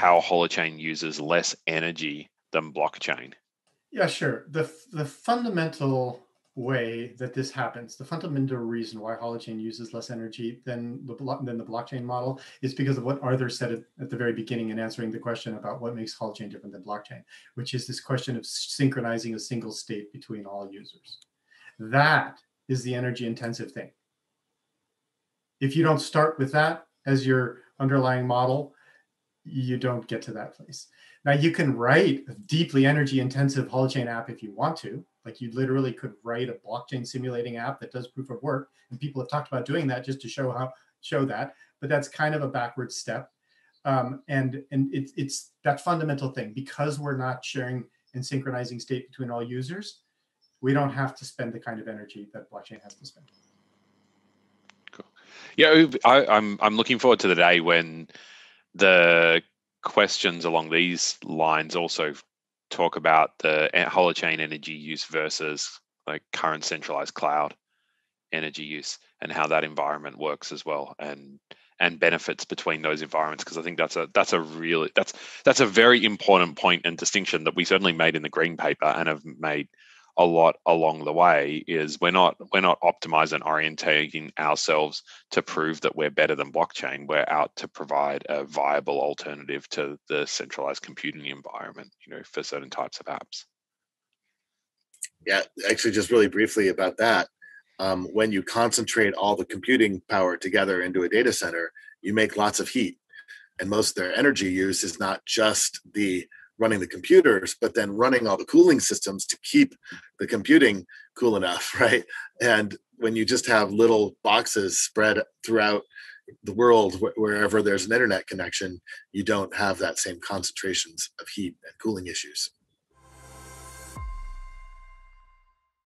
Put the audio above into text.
how holochain uses less energy than blockchain? Yeah, sure. The the fundamental way that this happens, the fundamental reason why Holochain uses less energy than the than the blockchain model is because of what Arthur said at, at, the very beginning in answering the question about what makes Holochain different than blockchain, which is this question of synchronizing a single state between all users. That is the energy intensive thing. If you don't start with that as your underlying model, you don't get to that place. Now you can write a deeply energy intensive Holochain app if you want to. Like you literally could write a blockchain simulating app that does proof of work, and people have talked about doing that just to show how show that. But that's kind of a backward step, um, and and it's it's that fundamental thing because we're not sharing and synchronizing state between all users. We don't have to spend the kind of energy that blockchain has to spend. Cool. Yeah, I, I'm I'm looking forward to the day when the questions along these lines also talk about the holochain energy use versus like current centralized cloud energy use and how that environment works as well and and benefits between those environments because I think that's a that's a really that's that's a very important point and distinction that we certainly made in the green paper and have made a lot along the way is we're not we're not optimizing orientating ourselves to prove that we're better than blockchain. We're out to provide a viable alternative to the centralized computing environment you know for certain types of apps. Yeah actually just really briefly about that. Um, when you concentrate all the computing power together into a data center you make lots of heat. And most of their energy use is not just the running the computers, but then running all the cooling systems to keep the computing cool enough, right? And when you just have little boxes spread throughout the world wh- wherever there's an internet connection, you don't have that same concentrations of heat and cooling issues.